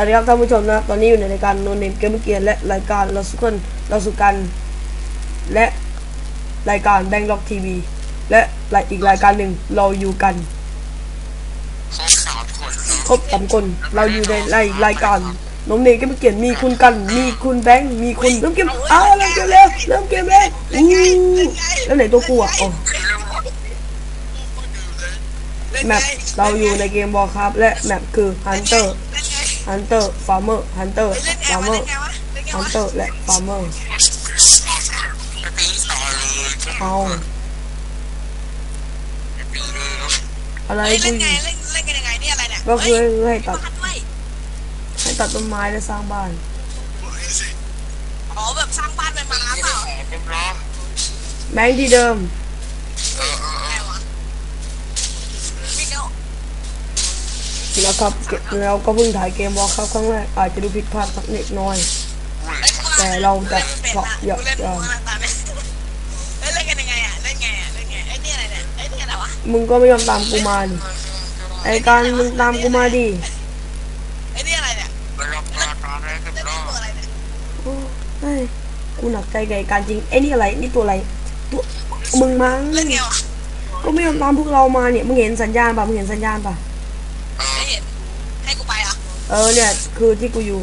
วัสดีครับท่านผู้ชมนะครับตอนนี้อยู่ในรายการโนเนมเกมเกียร์และรายการเราสุกันเราสุกัน และรายการแบงล็อกทีวีและรายอีกรายการหนึ่งเราอยู่กันครบสามคนเราอยู่ในรายรายการโนเนมเกมเกียร์มีคุณกัน มีคุณแบงค์มีคุณเริ่มเกมอ้าวเริ่มเกมแล้วเริ่มเกมแล้วอู้แล้วไหนตัวกูอะอ๋อคือเรื่องหมดแมปเราอยู่ในเกมบอลครับ และแมปคือ Hunter Hunter Farmer Hunter เล่นเตอเลยเอาไปปีเลยเนอะอะไร hắn tờ phá mở hắn tờ phá mở hắn tờ lại phá mở không. Ở đây cái gì và người người hãy tập hãy tập bên mai để sang bàn อ๋อแบบสร้างบ้านเป็นมาแล้วเปล่าแม่งที่เดิม แล้วครับเก็บแล้วก็เพิ่งถ่ายเกมบอลครับครั้งแรกอาจจะดูผิดพลาดสักเล็กน้อยอุ้ยเอ้ยกูแต่เราจะเล่นเฉาะเป็นเยอะกูเล่นจังม้าตามเนี่ยเฮ้ยเล่นกันยังไงอะเล่นไงอะเล่นไงไอ้นี่อะไรเนี่ยไอ้นี่อะไรวะมึงก็ไม่ยอมตามกูมาดิไอการมึงตามกูมาดิไอ้นี่อะไรเนี่ยไปรับราการอะไรกันเล่นล้อตัวอะไรเนี่ยโอ้เฮ้ยกูหนักใจกับไอ้การจริงไอ้นี่อะไรนี่ตัวอะไรตัวมึงมั้งเล่นไงวะก็ไม่ยอมตามพวกเรามาเนี่ยมึงเห็นสัญญาณป่ะมึงเห็นสัญญาณป่ะ เออ ไม่เห็นให้กูไป เหรอะเออเนี่ย คือที่กูอยู่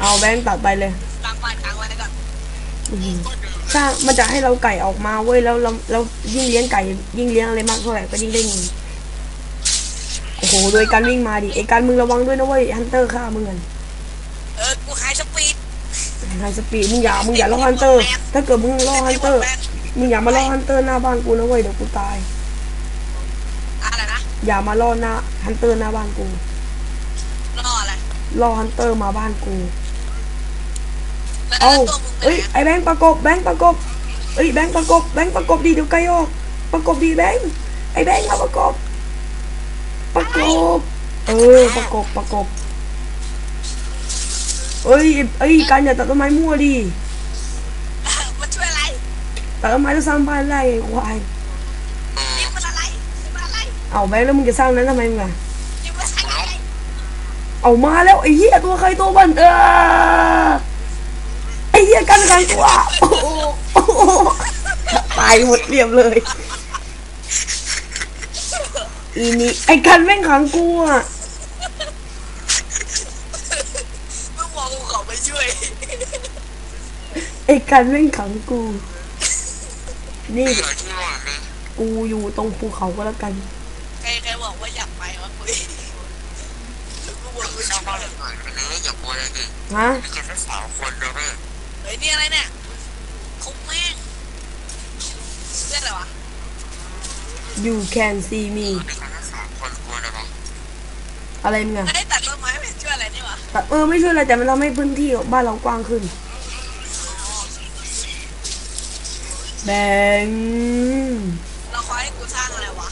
เอาแบงค์ตัดไปเลยกลางบ้านกลางไว้ก่อนอื้อหือสร้างมันจะให้เราไก่ออกมาเว้ยแล้วเราเรายิ่งเลี้ยงไก่ ยิ่งเลี้ยงอะไรมากเท่าไหร่ก็ยิ่งได้เงินโอ้โหโดยการวิ่งมาดิไอ้การมึงระวังด้วยนะเว้ยฮันเตอร์ฆ่ามึงกันเออกู high speed high speed มึงอย่ามึงอย่าล่อ hunter ถ้าเกิดมึงล่อ hunter มึงอย่ามาล่อ hunter หน้าบ้านกูนะเว้ยเดี๋ยวกูตาย อะไรนะ อย่ามาล่อหน้า hunter หน้าบ้านกูรออะไรล่อ hunter มาบ้านกูแล้วเอ้าตัวมึงเป็นเอ้ยไงไอ้แบงค์ประกบ แบงค์ประกบ เอ้ย แบงค์ประกบ แบงค์ประกบดีเดี๋ยวไกลออก ประกบดีแบงค์ ไอ้แบงค์มาประกบ ประกบ เออ ประกบ ประกบ เอ้ย เอ้ย การอย่าตัดต้นไม้มั่วดิมันช่วยอะไร ตัดต้นไม้แล้วสร้างบ้านไร่ไอ้ควายนี่มันอะไรนี่มันอะไรเอาแบงค์แล้วมึงจะสร้างนั้นทำไมมึงอะนี่มันอะไร เอามาแล้วไอ้เหี้ยตัวใครตัวมันเออไอ้เหี้ยกันกันตัวโอ้โหโอ้โหตายหมดเรียบเลย อีนี่ไอ้กันแม่งขังกูอะมึงบอกกูเขาไปช่วยไอ้กันแม่งขังกู นี่เหลือที่หน่อยไหมกูอยู่ตรงภูเขาก็แล้วกัน ใครใครบอกว่าอยากไปวะคุยกูบอกกู ส ช ร้า องบบ้านหน่อยไปเลยอย่าป่วเลยดิฮะมีแค่สามคนเดียวเลยเฮ้ยนี่อะไรเนี่ยคุกแม่งเรื่องอะไรวะ you can see me มีแค่สามคนกลัวเลยวะอะไรมึงอะไอ้ตัดต้นไม้ไม่ช่วยอะไรนี่วะแต่เออไม่ช่วยอะไรแต่มันทำให้พื้นที่บ้านเรากว้างขึ้น แบงค์เราคอยให้กูสร้างอะไรวะ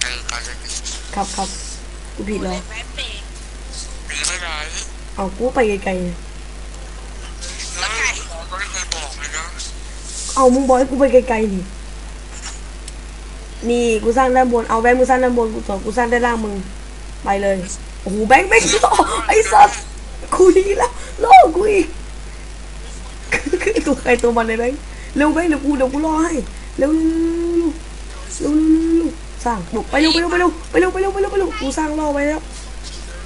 ไอ้การจะมีครับครับกูผิดแล้วแม่เปย์มีไม่ได้ เอากูไปไกลๆแล้วไงก็ไม่เคยบอกเลยนะเอามึงบอกให้กูไปไกลๆนี่นี่กูสร้างด้านบน เอาแบงค์มึงสร้างด้านบนกูต่อกูสร้างด้านล่างมึง ไปเลย โอ้โหแบงค์แบงค์ล่อไอ้สัสกูดีแล้วล่อกูอีกตัวใครตัวมันเลยแบงค์เร็วแบงค์เดี๋ยวกูเดี๋ยวกูล่อให้เร็วเร็วเร็วเร็วเร็วเร็วเร็วสร้างบุกไปเร็วไปเร็วไปเร็วไปเร็วไปเร็วไปเร็วไปเร็วกูสร้างล่อไว้แล้วเ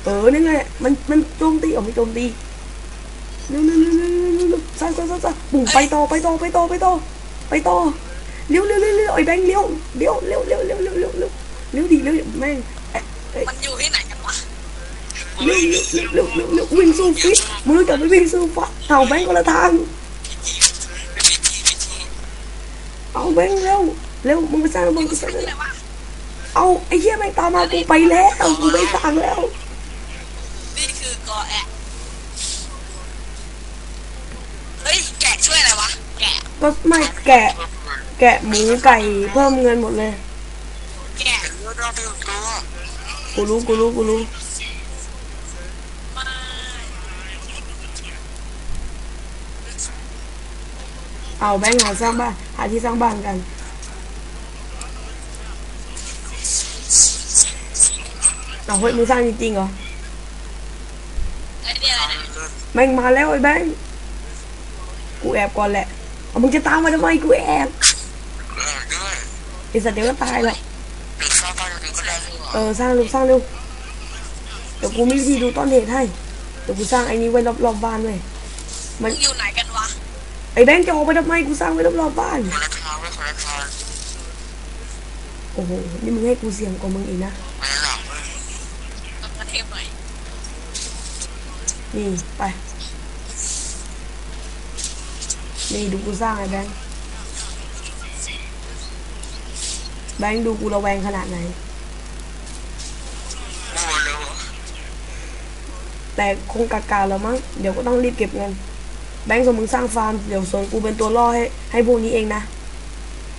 ออนี่ไงมันมันโจมตีออกไม่โจมตีเร็วเร็วเร็วเร็วเร็วเร็วเร็วสร้างสร้างสร้างสร้างบุกไปต่อไปต่อไปต่อไปต่อไปต่อเร็วเร็วเร็วเร็วไอ้แบงค์เร็วเร็วเร็วเร็วเร็วเร็วเร็วเร็วเร็วดิเร็วแม่งเอ้ยเอ้ยมันอยู่ที่ไหนกันวะเร็วเร็วเร็วเร็วเร็วเร็ววิ่งสู้ฟิตมึงรู้จักไหมวิ่งสู้ฟัดเอาแบงค์คนละทางเอาแบงค์เร็วเร็วมึงไปสร้างมึงไปสร้างที่ไหนวะเอาไอ้เหี้ยแม่งตามมากูไปแล้วกูไม่สร้างแล้ว นี่คือกอแอะเฮ้ยแกะช่วยอะไรวะแกะก็ไม่แกะ แกะหมูไก่เพิ่มเงินหมดเลย แกะเลือดเราไปถึงตัวกูรู้กูรู้กูรู้มาเอาแบงค์หาสร้างบ้านหาที่สร้างบ้านกันเอาเฮ้ยมึงสร้างจริงๆเหรอไอ้เนี่ยแม่งมาแล้วไอ้แบงค์กูแอบก่อนแหละ เอามึงจะตามมาทำไมกูแอบเออด้วยไอสัตว์เดี๋ยวก็ตายหรอกเด็กสร้างบ้านนี้ก็ได้ด้วยเออสร้างเร็วสร้างเร็วเดี๋ยวกูมีวิธีดูต้นเหตุให้เดี๋ยวกูสร้างไอ้นี้ไว้รอบๆบ้านเว้ยมึงอยู่ไหนกันวะไอ้แบงค์จะออกไปทำไมกูสร้างไว้รอบๆบ้าน คนละทางไม่คนละทางโอ้โหนี่มึงให้กูเสี่ยงกว่ามึงอีกนะไม่หลับเลยต้องมาเทปหน่อยนี่ไป นี่ดูกูสร้างไอ้แบงค์แบงค์ดูกูระแวงขนาดไหน โอ้เร็วแต่คงกากาแล้วมั้ง เดี๋ยวก็ต้องรีบเก็บเงิน แบงค์ส่วนมึงสร้างฟาร์ม เดี๋ยวส่วนกูเป็นตัวล่อให้ให้พวกนี้เองนะ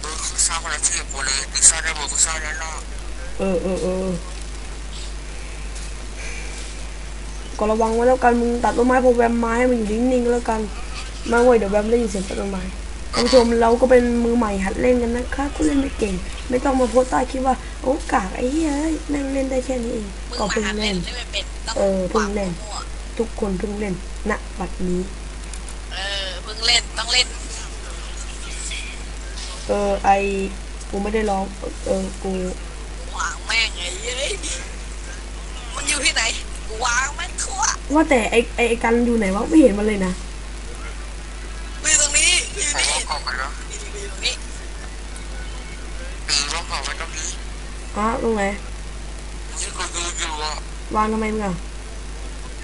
เออสร้างคนละที่กับกูเลยมึงสร้างได้บนกูสร้างด้านนอกเออเออเออก็ระวังไว้แล้วกัน มึงตัดต้นไม้พอแวมไม้ให้มันอยู่นิ่งๆก็แล้วกันไมาเว้ยเดี๋ยวแวมได้ยินเสียงตัดต้นไม้ท่านผู้ชมเราก็เป็นมือใหม่หัดเล่นกันนะครับกูเล่นไม่เก่ง ไม่ต้องมาโพสต์ใต้คลิปว่าโอ้กากไอ้เหี้ยเอ้ยนั่งเล่นได้แค่นี้เองมึงก็มาเพิ่งหัดเล่เล่นนเล่นไม่เป็นต้องเออเพิ่งเล่นมั่วทุกคนเพิ่งเล่นณบัดนี้ เออเพิ่งเล่นต้องเล่น เออไอกูไม่ได้ร้องเออกูวางแม่งไอ้เย้ยมันอยู่ที่ไหนกูวางแม่งทั่วว่าแต่ไอไอไอ้กันอยู่ไหนวะไม่เห็นมันเลยนะกูอยู่ตรงนี้ กูอยู่ผมนี่ว่าเกาะไปแล้วกูอยู่ตรงนี้ปีว่าเกาะไปตรงนี้อ๋อตรงไหนที่กูดูอยู่อะวางทำไมมึงอะ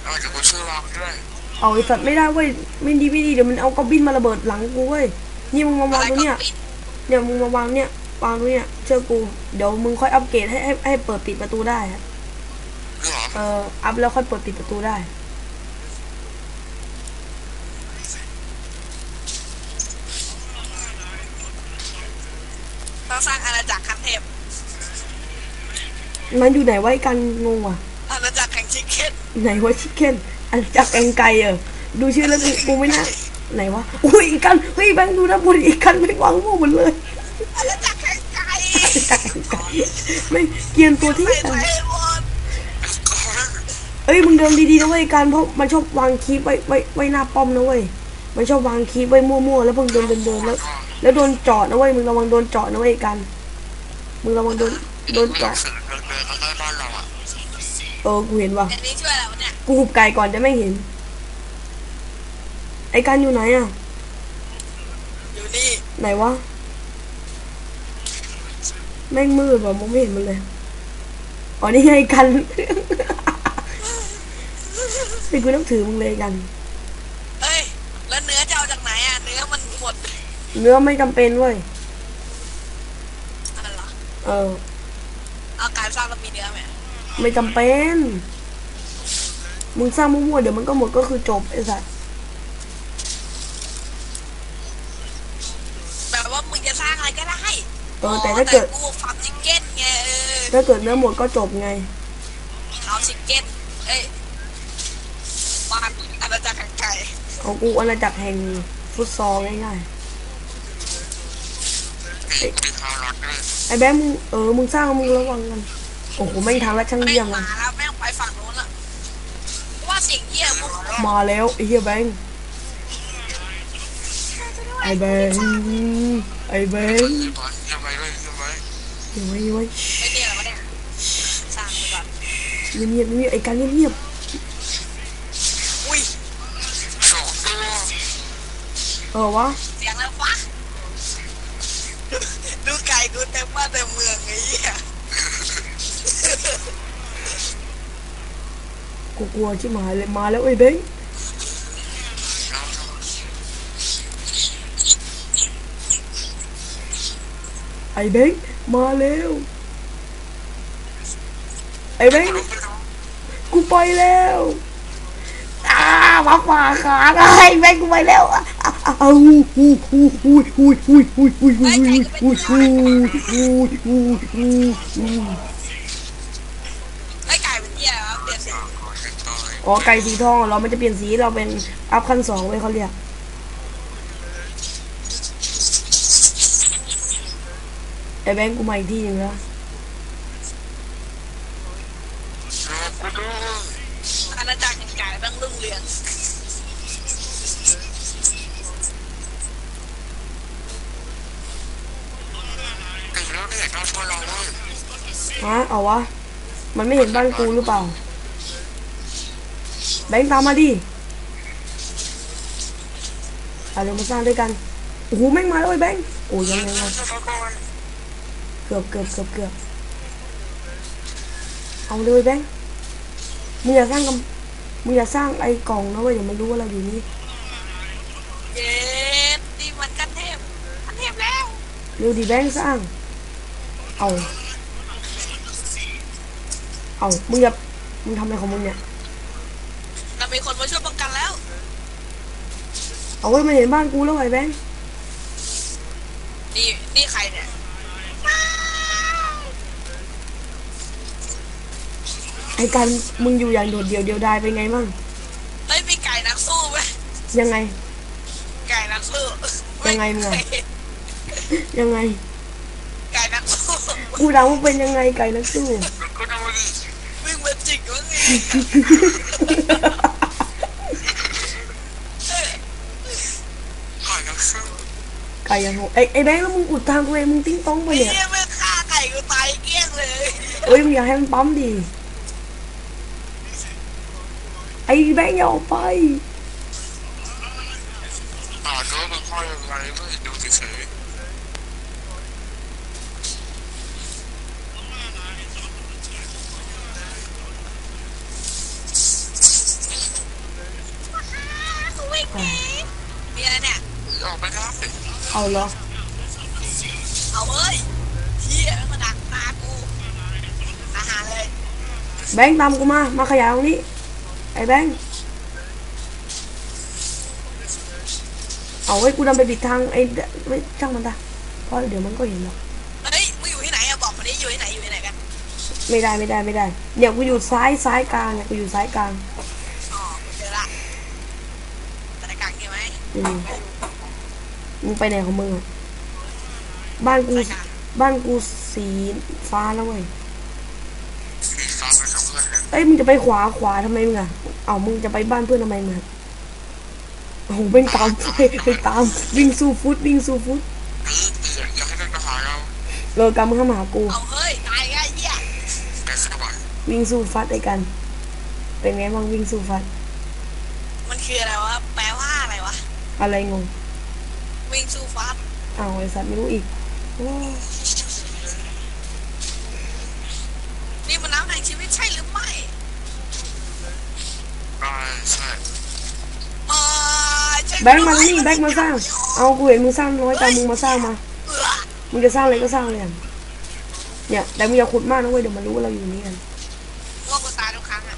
เออจะกูช่วยวางด้วยเอาไอสัตว์ไม่ได้เว้ยไม่ดีไม่ดีเดี๋ยวมันเอากระบินมาระเบิดหลังกูเว้ยนี่มึงมาวางตรงเนี้ยอะไรก็ปิดเนี่ยมึงมาวางเนี่ยวางตรงเนี้ยเชื่อกูเดี๋ยวมึงค่อยอัปเกรดให้ให้ให้เปิดปิดประตูได้อะคือเหรอเอออัพแล้วค่อยเปิดปิดประตูได้ ต้องสร้างอาณาจักรคันเทพ มันอยู่ไหนไวะไอ้กันงงว่ะอาณาจักรแห่งชิคเก้นไหนวะชิคเก้นอันจากแองไกเออดูชื่อแล้วกูกูไม่น่าไหนวะอุ้ยอีกกันเฮ้ยแบงค์ดูนะบุญอีกกันไม่วางมั่วหมดเลยอาณาจักรแห่งไก่จากแองไกไม่เกรียนตัวที่ไปไทยหมดก่อนเอ้ยมึงเดินดีๆนะเว้ยการเพราะมันชอบวางคีบไว้ไว้ไว้หน้าป้อมนะเว้ยมันชอบวางคีบไว้มั่วๆแล้วเพิ่งเดินเดินเดินแล้ว แล้วโดนเจาะนะเว้ยมึงระวังโดนเจาะนะเว้ยกันมึงระวังโดนโดนหนังเจาะสือเดิ เออ กูเห็นว่ะ อันนี้ช่วยอะไรวะเนี่ยกูหุบไก่ก่อนจะไม่เห็น ไอ้กันอยู่ไหนอะอยู่นี่ไหนวะ แม่งมืดว่ะมองไม่เห็นมันเลย อ๋อ นี่ไงกัน ไอ้กูต้องถือมึงเลยกัน เอ้ย แล้วเนื้อจะเอาจากไหนอะ เนื้อมันหมดเนื้อไม่จำเป็นเว้ย อะไรเหรอเออ เอาการสร้างเรามีเนื้อ ไหมไม่จำเป็น มึงสร้างมั่วๆเดี๋ยวมันก็หมดก็คือจบไอ้สัสแบบว่ามึงจะสร้างอะไรก็ได้เออแต่ถ้าเกิด กูฟาร์มชิคเก้นไงเออถ้าเกิดเนื้อหมดก็จบไง เอาชิคเก้นเอ้ยฟาร์มอาณาจักรแห่งไก่ของกูอาณาจักรแห่งฟุตซอลง่ายปีปีคาร์ลอตด้วยๆไอ้แบงค์มึงเออ มึงสร้างมึงระวังกัน โอ้โหแม่งทางละช่างแม่เยี่ยมงเลมายแล้วแม่งไปฝั่งนู้นละว่าเสียงเหี้ยมึงมาแล้วไอ้เหี้ยแบงค์ไอ้แบงค์ไอ้แบงค์บอลยังไงเลยยังไงเดี๋ยวไว้ไว้ไม่เนี่ยอะไรวะเนี่ยสร้างไปก่อนเงียบๆเงียบๆไอ้การเงียบอุ้ยสองตัวๆเออวะเสียงแล้ววะดูไก่กูเต็มบ้านเต็มเมืองไอ้เหี้ย กูกลัวชิบหายเลยมาแล้วไอ้แบงไอ้แบงมาแล้วไอ้แบงกูไปแล้วอ้าวักมาขาดไอ้แม่งกูไปแล้วอะอ้าวหูหูหูหูหูหูหูหูหูหูหูหูหู อ๋อไก่สีทองเราไม่จะเปลี่ยนสีเราเป็นอัพขั้นสองไว้เขาเรียกไอแบงกูมาอีกที่หนึงแล้วอาณาจักรแห่งไก่บ้างรุ่งเรืองฮะเอาวะ มันไม่เห็นบ้านกูหรือเปล่า แบงค์ตามมาดิเอาเดี๋ยวมาสร้างด้วยกัน โอ้โหแม่งมาแล้วไอ้แบงค์โอ้ยยังไงวะช่วยเขาก่อนเกือบเกือบเกือบเกือบเอาเลยแบงค์มึงอย่าสร้างกำมึงอย่าสร้างไอ้กล่องนะเว้ยเดี๋ยวมันรู้ว่าเราอยู่นี่เย็ดนี่มันกันเทพกันเทพแล้วเร็วดิแบงค์สร้าง เอา เอามึงอย่ามึงทำอะไรของมึงเนี่ยเรา มีคนมาช่วยป้องกันแล้ว เอาไว้ยมันเห็นบ้านกูแล้วไอ้แบงค์นี่นี่ใครเนี่ยไอ้การมึงอยู่อย่างโดดเดี่ยวเดียวดายเป็นไงมั่งเฮ้ยมีไก่นักสู้ไหมยังไง ไก่นักสู้ยังไงมึงอะ ยังไง ไก่นักสู้กูถามว่าเป็นยังไงไก่นักสู้ ก็ดูดิวิ่งมาจิกวะนี่หายนักสู้ ไก่ ยังโหไอ้ไอ้แบงค์แล้วมึงอุดทางตัวเองมึงติ้งต้องไปไอ้เนี่ยเหี้ยไม่ฆ่าไก่กูตายเกลี้ยงเลยเอ้ยมึงอย่าให้มันปั๊มดิไอ้แบงค์อย่าออกไป อ่าก็มันค่อยอะไรเว้ยดูเฉย วิ่งหนีมีอะไรเนี่ย ๆออกไม่ได้ เอาเหรอเอาเอ้ยเฮียมาดักตากูอาหารเลยแบงค์ตามกูมา มาขยายตรงนี้ ไอ้แบงค์ เอาไว้ยกูดำไปปิดทางไอ้เดไม่ช่างมันตาเพราะเดี๋ยวมันก็เห็นหรอกเฮ้ยมึงอยู่ที่ไหนอะบอกมาดิอยู่ที่ไหนอยู่ที่ไหนกันไม่ได้ไม่ได้ไม่ได้เดี๋ยวกูอยู่ซ้ายซ้ายกลางเนี่ยกูอยู่ซ้ายกลางอ๋อกูเจอละตะกลางใช่ไหมอืม มึงไปไหนของมึงอะบ้านกูตะกลางบ้านกูสีฟ้าแล้วเว้ยสีฟ้าเป็นกับเพื่อนเนี่ยเอ้ยมึงจะไปขวาขวาทำไมมึงอะเอามึงจะไปบ้านเพื่อนทำไมมึงอะโอ้โหเป็นตามไปไปตามวิ่งสู้ฟุตวิ่งสู้ฟุตนี่อยากอยากให้มันมาหาเราเลิกกันมึงเข้ามาหากูเอาเฮ้ยตายไงเหี้ยแต่สบายวิ่งสู้ฟัดไอ้กัน เป็นไงบ้างวิ่งสู้ฟัด มันคืออะไรวะ แปลว่าอะไรวะ อะไรงง วิ่งสู้ฟัดอ้าวไอ้สัตว์ไม่รู้อีกโอ้นี่มันน้ำแห่งชีวิตใช่หรือไม่ได้ใช่เออใช่แบงค์มานี่แบงค์มาสร้าง เอากูเห็นมึงสร้างน้อยแต่มึงมาสร้างมาเออมึงจะสร้างอะไรก็สร้างเลยอะเนี่ยแต่มึงอย่าขุดมากนะเว้ยเดี๋ยวมันรู้ว่าเราอยู่นี่กัน ว่ากูตายทุกครั้งอะ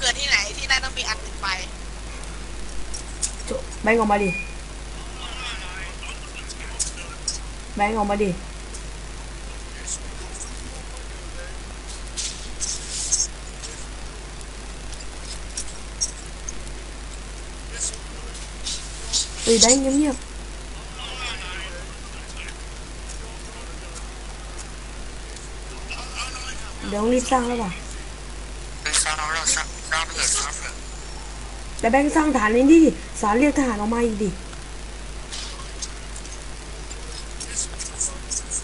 เกิดที่ไหนที่นั่นต้องมีอันหนึ่งไป โจแบงค์ออกมาดิแบ แต่แบงค์สร้างฐานนี้ดิสารเรียกทหารออกมาอีกดิ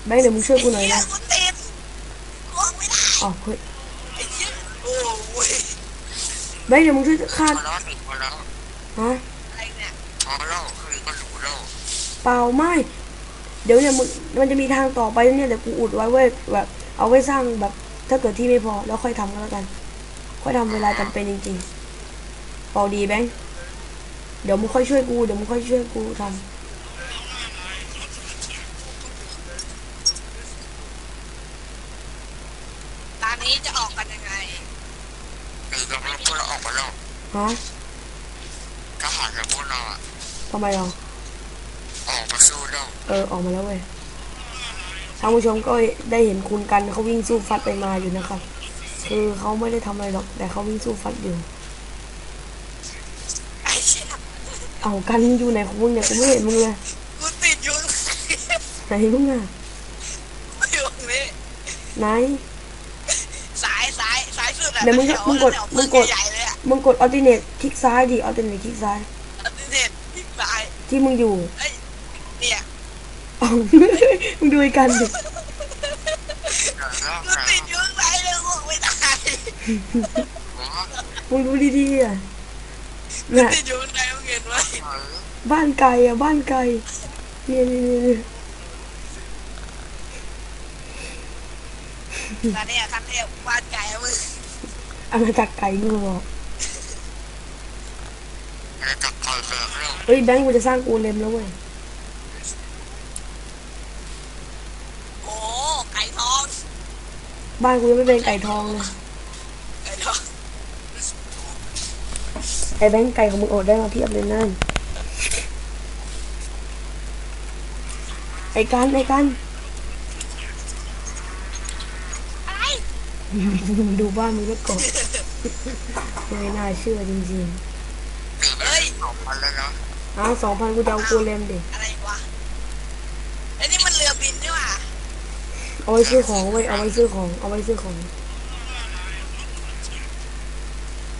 แบงค์เดี๋ยวมึงช่วยกูหน่อยไอ้นะเหี้ยกูติดกูออกไม่ได้อ๋อเฮ้ยไอ้เหี้ยโอ้ยแบงค์เดี๋ยวมึงช่วยคาดมาแล้วหนึ่งมาแล้วฮะอะไรเนี่ยพอแล้วคือมันรู้แล้วเปล่าไม่ เดี๋ยวเนี่ยมึงมันจะมีทางต่อไปเนี่ยแต่กูอุดไว้เว้ยแบบเอาไว้สร้างแบบถ้าเกิดที่ไม่พอแล้วค่อยทำก็แล้วกัน ค่อยทำเวลาจำเป็นจริงๆเปล่าดีแบงค์เดี๋ยวมึงค่อยช่วยกูเดี๋ยวมึงค่อยช่วยกูทตอนนี้จะออกกันยังไงไอ้เราพวกเราออกมาแล้วำฮะทหารกับพวกเราอะทำไมอะออกมาสู้แล้วเออออกมาแล้วเว้ยท่านผู้ชมก็ได้เห็นคุณกันเขาวิ่งสู้ฟัดไปมาอยู่นะครับ คือเขาไม่ได้ทำอะไรหรอกแต่เขาวิ่งสู้ฟัดอยู่ ไอ้เชี่ย เอากันอยู่ไหนของมึงเนี่ยกูไม่เห็นมึงเลยกูติดอยู่ไหนมึงอะอยู่ตรงนี้ไหนสายสายสายสุดอะเดี๋ยวมึงแถวมึงกดแถวมึงกดใหญ่ๆเลยอะมึงกดอัลติเนตคลิกซ้ายดิอัลติเนตคลิกซ้ายอันนี้เด็ดที่มึงอยู่เอ้ยเนี่ยอ๋อมึงดูไอ้กันดิเดี๋ยวเริ่มมันกันติดอยู่ข้างในเลยออกไม่ได้หัวมึงดูดีๆอะมันเนี่ย บ้านไกลอะบ้านไกลเนี่ยเนี่ยเนี่ยเนี่ยแต่เนี่ยคันเทพบ้านไก่อะมึงอาณาจักรไก่มึงบอกอะไรจับคอยเบิกเรื่องเฮ้ยแบงค์กูจะสร้างกูเลมแล้วเว้ยโอ้ไก่ทองบ้านกูยังไม่เป็นไก่ทองเลยไก่ทองไอ้แบงค์ไก่ของมึงอดได้มาเพียบเลยนั่น ไอ้กันไอ้กันอะไรดูบ้านมึงแล้วก่อนไม่น่าเชื่อจริงปีไปสองพันแล้วนะๆอ้าวสองพันกูจะเอากูเลมดิอะไรวะไอ้นี่มันเรือบินนี่หว่าเอาไว้ซื้อของเว้ยเอาไว้ซื้อของเอาไว้ซื้อของ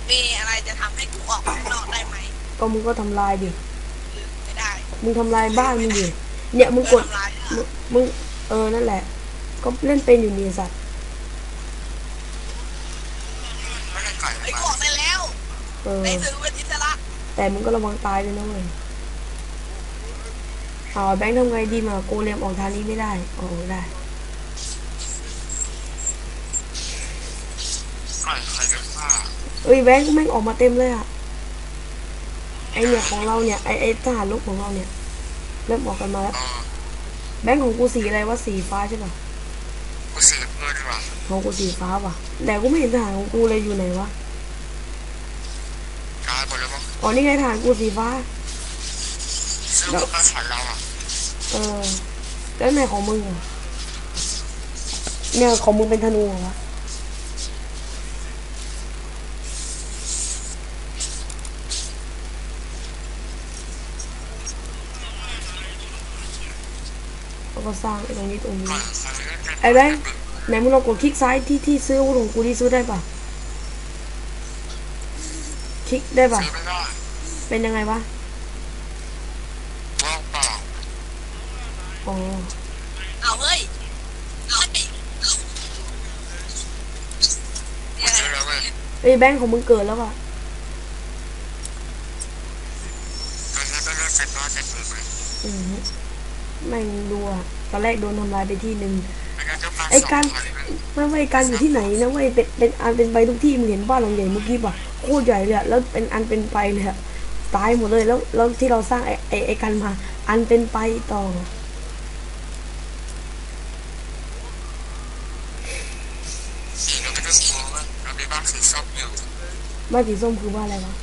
มีอะไรจะทำให้กูออกข้างนอกได้ไหมก็มึงก็ทำลายดิ ไม่ได้ มึงทำลายบ้านมึงดิเนี่ยมึงกด ทำลาย มึงมึงเออ นั่นแหละ ก็เล่นเป็นอยู่นี่สัตว์ไม่ได้ไก่ไอ้มากูออกได้แล้วเออในสื่อเป็นอิสระแต่มึงก็ระวังตายด้วยนะเว้ยเอาแบงค์ทำไงดีมาโกเลมออกทางนี้ไม่ได้ออกได้ไก่ใครจะฆ่าเอ้ยแบงค์แม่งออกมาเต็มเลยอะไอเนี่ยของเราเนี่ยไอไอทหารลบของเราเนี่ย เริ่มออกกันมาแล้วเออ แบงค์ของกูสีอะไรวะสีฟ้าใช่ปะกูเสียเงินว่ะของกูสีฟ้าว่ะแต่กูไม่เห็นทหารของกูเลยอยู่ไหนวะตายหมดแล้วมั้งอ๋อนี่ไงทหารกูสีฟ้าซื้อมาขายเราอะเออแล้วไหนของมึงอะเนี่ยของมึงเป็นธนูเหรอวะ แล้วก็สร้างไอ้ตรงนี้ตรงนี้ไก่ใครจะไอ้แบงค์ไหนมึงลองกดคลิกซ้ายที่ที่ซื้ออาวุธของกูที่ซื้อได้ปะคลิกได้ปะซื้อไม่ได้เป็นยังไงวะว่างเปล่าอ๋อเอาเฮ้ยเอาเฮ้ยเนี่ยซื้อแล้วเว้ยเอ้ยแบงค์ของมึงเกิดแล้วปะ ตอนนี้ก็เลิกเสร็จแล้วเสร็จมือไป อืม แม่งดูอะตอนแรกโดนทำลายไปที่หนึ่งไม่งั้นจะมาไอ้สองการพันเลยไม่ว่าไอ้การอยู่ที่ไหนนะเว้ยเป็นเป็นอันเป็นไปทุกที่มึงเห็นบ้านหลังใหญ่เมื่อกี้ปะโคตรใหญ่เลยอะแล้วเป็นอันเป็นไปเลยอะตายหมดเลยแล้วแล้วที่เราสร้างไอ้ไอ้ไอ้กันมา อันเป็นไปต่อสีเราไม่ต้องกลัวว่าเรามีบ้านสีส้มอยู่บ้านสีส้มคือบ้านอะไรวะ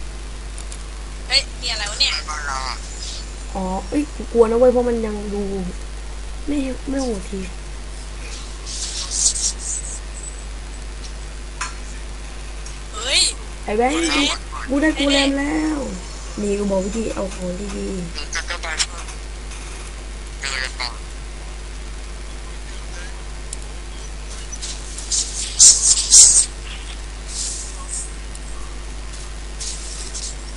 เฮ้ยมีอะไรวะเนี่ย ในบ้านเราอะ อ๋อเอ้ยกูกลัวนะเว้ยเพราะมันยังดู ไม่ไม่โหดทีเฮ้ยไอ้แบงค์กูกูได้กูแรมแล้ว นี่กูบอกวิธีเอาของดีมีจักรบาลเพิ่มเดินกันต่อ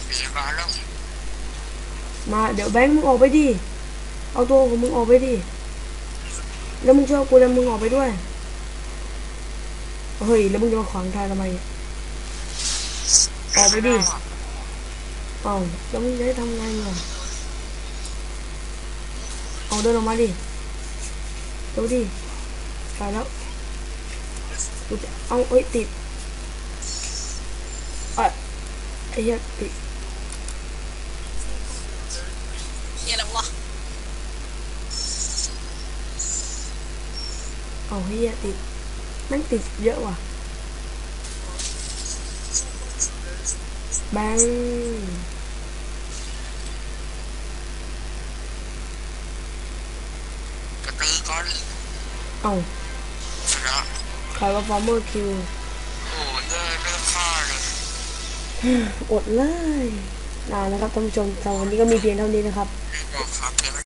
มีบ้านแล้ว ๆ มาเดี๋ยวแบงค์มึงออกไปดิเอาตัวของมึงออกไปดิแล้วมึงช่วยเอากูแรมมึงออกไปด้วยเฮ้ยแล้วมึงจะมาขวางทางทำไมออกไปดิเอาแล้วมึงจะทำไงอะเอาเดินออกมาดิเร็วดิไปแล้วเอาเอ้ยติดอะไอ้เหี้ยติด มีอะไรวะเอาเหี้ยติดแม่งติดเยอะว่ะแบงค์จะตีก้อนเอาชนะใครว่าฟอร์เมอร์คิวโอ้เลิกเลิกฆ่าเลยอดเลยนานนะครับท่านผู้ชมสำหรับวันนี้ก็มีเพียงเท่านี้นะครับ that fucking